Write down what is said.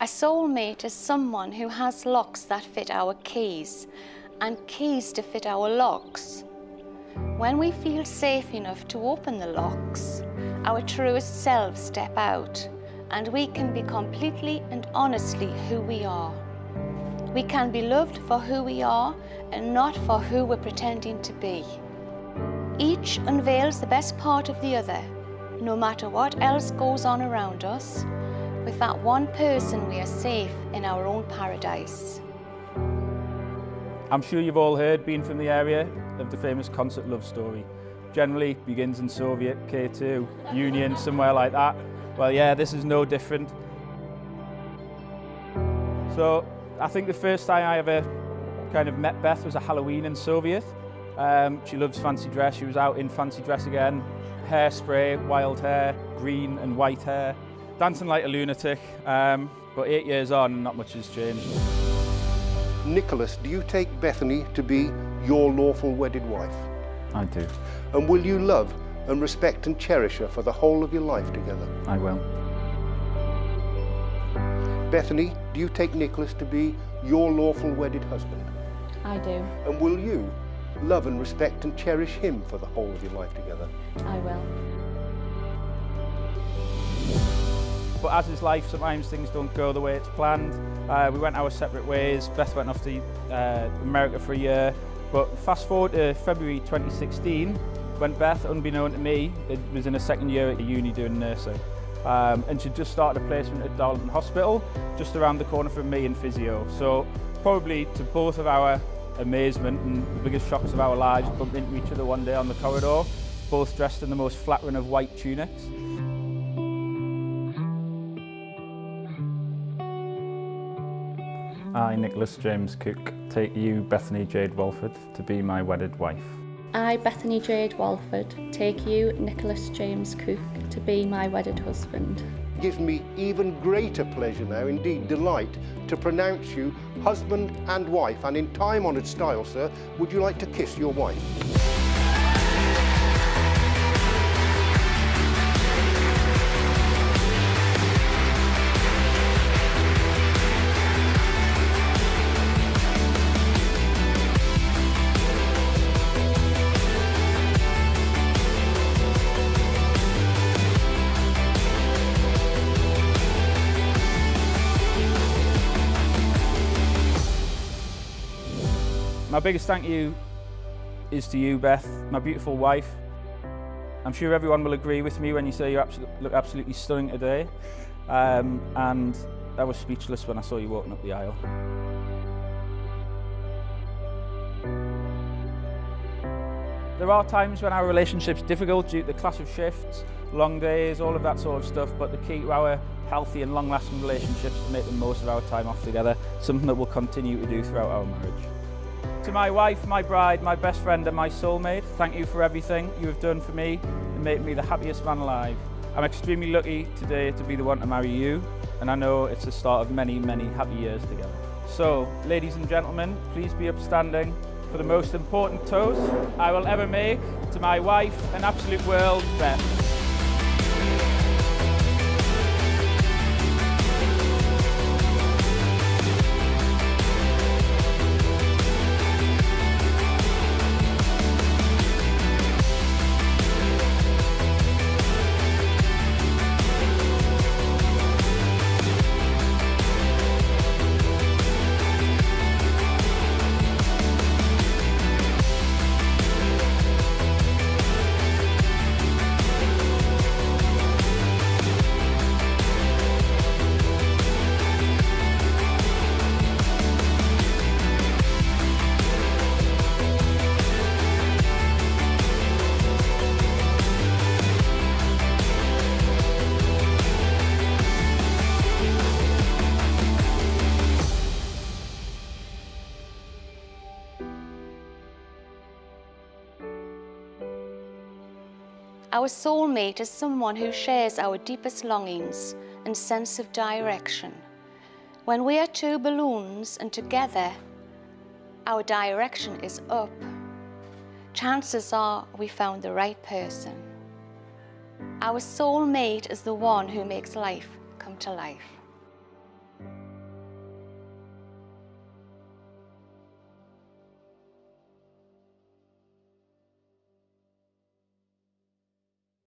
A soulmate is someone who has locks that fit our keys and keys to fit our locks. When we feel safe enough to open the locks, our truest selves step out and we can be completely and honestly who we are. We can be loved for who we are and not for who we're pretending to be. Each unveils the best part of the other, no matter what else goes on around us. With that one person, we are safe in our own paradise. I'm sure you've all heard, being from the area, of the famous Consett love story. Generally begins in Soviet, K2, Union, somewhere like that. Well, yeah, this is no different. So I think the first time I ever kind of met Beth was a Halloween in Soviet. Um, she loves fancy dress. She was out in fancy dress again. Hairspray, wild hair, green and white hair. Dancing like a lunatic. Um, but eight years on, not much has changed. Nicholas, do you take Bethany to be your lawful wedded wife? I do. And will you love and respect and cherish her for the whole of your life together? I will. Bethany, do you take Nicholas to be your lawful wedded husband? I do. And will you love and respect and cherish him for the whole of your life together? I will. But as is life, sometimes things don't go the way it's planned. Uh, we went our separate ways. Beth went off to uh, America for a year. But fast forward to February 2016, when Beth, unbeknown to me, was in her second year at uni doing nursing. Um, and she just started a placement at Darlington Hospital, just around the corner from me in physio. So probably to both of our amazement and the biggest shocks of our lives, bumped into each other one day on the corridor, both dressed in the most flattering of white tunics. I, Nicholas James Cook, take you, Bethany Jade Walford, to be my wedded wife. I, Bethany Jade Walford, take you, Nicholas James Cook, to be my wedded husband. It gives me even greater pleasure now, indeed delight, to pronounce you husband and wife. And in time-honoured style, sir, would you like to kiss your wife? My biggest thank you is to you, Beth, my beautiful wife. I'm sure everyone will agree with me when you say you look absolutely stunning today. Um, and I was speechless when I saw you walking up the aisle. There are times when our relationship's difficult due to the clash of shifts, long days, all of that sort of stuff, but the key to our healthy and long-lasting relationships is to make the most of our time off together, something that we'll continue to do throughout our marriage. To my wife, my bride, my best friend and my soulmate, thank you for everything you have done for me and made me the happiest man alive. I'm extremely lucky today to be the one to marry you and I know it's the start of many, many happy years together. So, ladies and gentlemen, please be upstanding for the most important toast I will ever make to my wife, an absolute world, Beth. Our soulmate is someone who shares our deepest longings and sense of direction. When we are two balloons and together, our direction is up. Chances are we found the right person. Our soulmate is the one who makes life come to life.